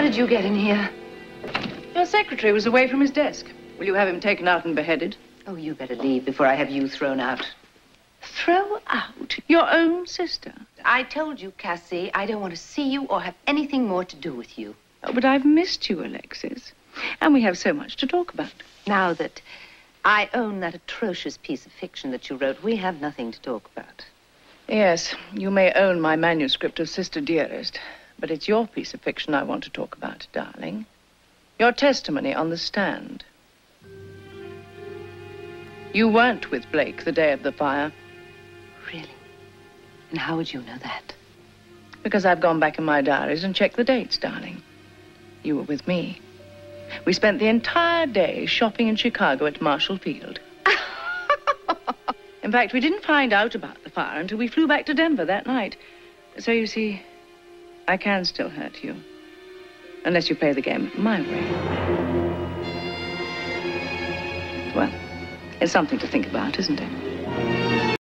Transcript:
How did you get in here? Your secretary was away from his desk. Will you have him taken out and beheaded? Oh, you better leave before I have you thrown out. Throw out your own sister. I told you, Cassie, I don't want to see you or have anything more to do with you. Oh, but I've missed you, Alexis. And we have so much to talk about. Now that I own that atrocious piece of fiction that you wrote, we have nothing to talk about. Yes, you may own my manuscript of Sister Dearest, but it's your piece of fiction I want to talk about, darling. Your testimony on the stand. You weren't with Blake the day of the fire. Really? And how would you know that? Because I've gone back in my diaries and checked the dates, darling. You were with me. We spent the entire day shopping in Chicago at Marshall Field. in fact, we didn't find out about the fire until we flew back to Denver that night. So you see, I can still hurt you. Unless you play the game my way. Well, it's something to think about, isn't it?